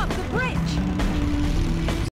Up the bridge!